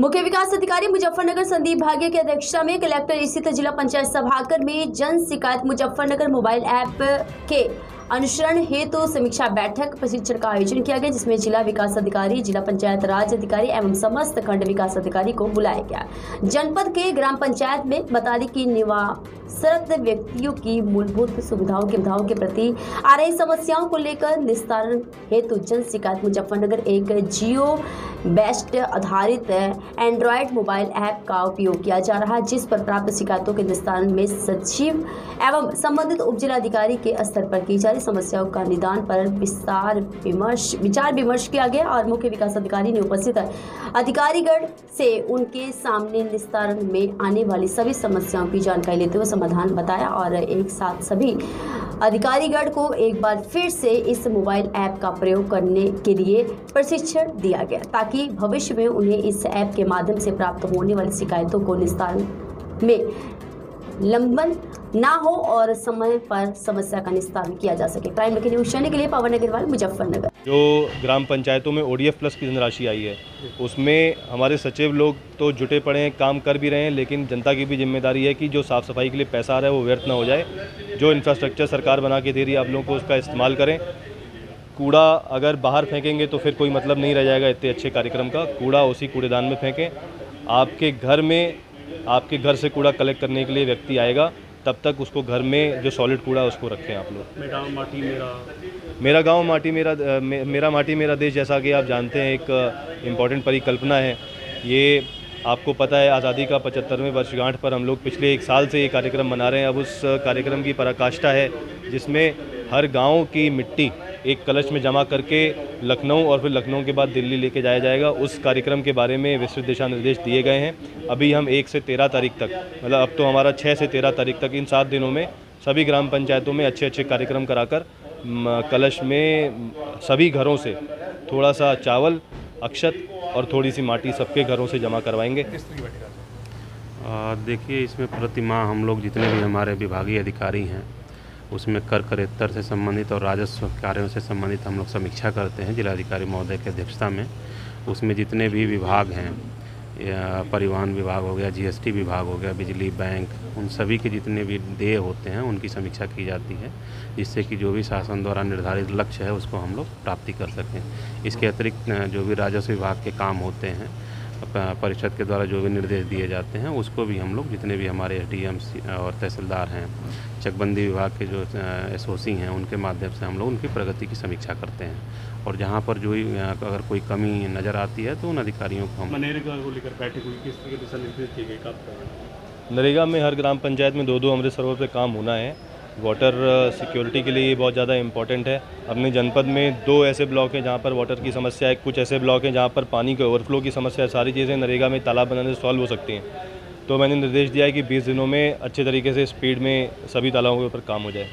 मुख्य विकास अधिकारी मुजफ्फरनगर संदीप भाग्य की अध्यक्षता में कलेक्टर स्थित जिला पंचायत सभाकर में जन शिकायत मुजफ्फरनगर मोबाइल ऐप के अनुसरण हेतु तो समीक्षा बैठक प्रशिक्षण का आयोजन किया गया, जिसमें जिला विकास अधिकारी, जिला पंचायत राज अधिकारी एवं समस्त खंड विकास अधिकारी को बुलाया गया। जनपद के ग्राम पंचायत में बता दी की निवासरत व्यक्तियों की मूलभूत सुविधाओं के के प्रति आ रही समस्याओं को लेकर निस्तारण हेतु जन शिकायत मुजफ्फरनगर एक जियो बेस्ट आधारित एंड्रॉयड मोबाइल ऐप का उपयोग किया जा रहा है, जिस पर प्राप्त शिकायतों के निस्तारण में सचिव एवं संबंधित उप जिलाधिकारी के स्तर पर की जा रही समस्याओं का निदान पर विस्तार विमर्श विचार विमर्श किया गया और मुख्य विकास अधिकारी ने उपस्थित अधिकारीगण से उनके सामने निस्तारण में आने वाली सभी समस्याओं की जानकारी लेते हुए समाधान बताया और एक साथ सभी अधिकारीगण को एक बार फिर से इस मोबाइल ऐप का प्रयोग करने के लिए प्रशिक्षण दिया गया, ताकि भविष्य में उन्हें इस ऐप के माध्यम से प्राप्त होने वाली शिकायतों को निस्तारण में लंबन ना हो और समय पर समस्या का निस्तारण किया जा सके। प्राइम के चैनल के लिए पवन अग्रवाल मुजफ्फरनगर। जो ग्राम पंचायतों में ओडीएफ प्लस की धनराशि आई है, उसमें हमारे सचिव लोग तो जुटे पड़े हैं, काम कर भी रहे हैं, लेकिन जनता की भी ज़िम्मेदारी है कि जो साफ़ सफ़ाई के लिए पैसा आ रहा है, वो व्यर्थ ना हो जाए। जो इंफ्रास्ट्रक्चर सरकार बना के दे रही है, आप लोगों को उसका इस्तेमाल करें। कूड़ा अगर बाहर फेंकेंगे तो फिर कोई मतलब नहीं रह जाएगा इतने अच्छे कार्यक्रम का। कूड़ा उसी कूड़ेदान में फेंकें। आपके घर में आपके घर से कूड़ा कलेक्ट करने के लिए व्यक्ति आएगा तब तक उसको घर में जो सॉलिड कूड़ा है उसको रखें आप लोग। मेरा माटी मेरा मेरा गाँव माटी मेरा मे, मेरा माटी मेरा देश जैसा कि आप जानते हैं एक इंपॉर्टेंट परिकल्पना है। ये आपको पता है आज़ादी का पचहत्तरवें वर्षगांठ पर हम लोग पिछले एक साल से ये कार्यक्रम मना रहे हैं। अब उस कार्यक्रम की पराकाष्ठा है जिसमें हर गाँव की मिट्टी एक कलश में जमा करके लखनऊ और फिर लखनऊ के बाद दिल्ली लेके जाया जाएगा। उस कार्यक्रम के बारे में विस्तृत दिशा निर्देश दिए गए हैं। अभी हम एक से तेरह तारीख तक मतलब अब तो हमारा छः से तेरह तारीख तक इन सात दिनों में सभी ग्राम पंचायतों में अच्छे अच्छे कार्यक्रम कराकर कलश में सभी घरों से थोड़ा सा चावल अक्षत और थोड़ी सी माटी सबके घरों से जमा करवाएँगे। देखिए इसमें प्रतिमा हम लोग जितने भी हमारे विभागीय अधिकारी हैं उसमें कर करेत्तर से संबंधित और राजस्व कार्यों से संबंधित हम लोग समीक्षा करते हैं, जिलाधिकारी महोदय की अध्यक्षता में। उसमें जितने भी विभाग हैं परिवहन विभाग हो गया, जीएसटी विभाग हो गया, बिजली बैंक, उन सभी के जितने भी देय होते हैं, उनकी समीक्षा की जाती है, जिससे कि जो भी शासन द्वारा निर्धारित लक्ष्य है, उसको हम लोग प्राप्ति कर सकें। इसके अतिरिक्त, जो भी राजस्व विभाग के काम होते हैं परिषद के द्वारा जो भी निर्देश दिए जाते हैं उसको भी हम लोग जितने भी हमारे एस और तहसीलदार हैं चकबंदी विभाग के जो एसओसी हैं उनके माध्यम से हम लोग उनकी प्रगति की समीक्षा करते हैं। और जहाँ पर जो भी अगर कोई कमी नज़र आती है तो उन अधिकारियों को हम मनरेगा को लेकर बैठक हुई किस तरह के दिशा निर्देश दिए गए नरेगा में हर ग्राम पंचायत में दो दो अमृत सरोवर पे काम होना है। वाटर सिक्योरिटी के लिए बहुत ज़्यादा इंपॉर्टेंट है। अपने जनपद में दो ऐसे ब्लॉक हैं जहाँ पर वाटर की समस्या है, कुछ ऐसे ब्लॉक हैं जहाँ पर पानी के ओवरफ्लो की समस्या है। सारी चीज़ें नरेगा में तालाब बनाने से सॉल्व हो सकती हैं। तो मैंने निर्देश दिया है कि 20 दिनों में अच्छे तरीके से स्पीड में सभी तालाबों के ऊपर काम हो जाए।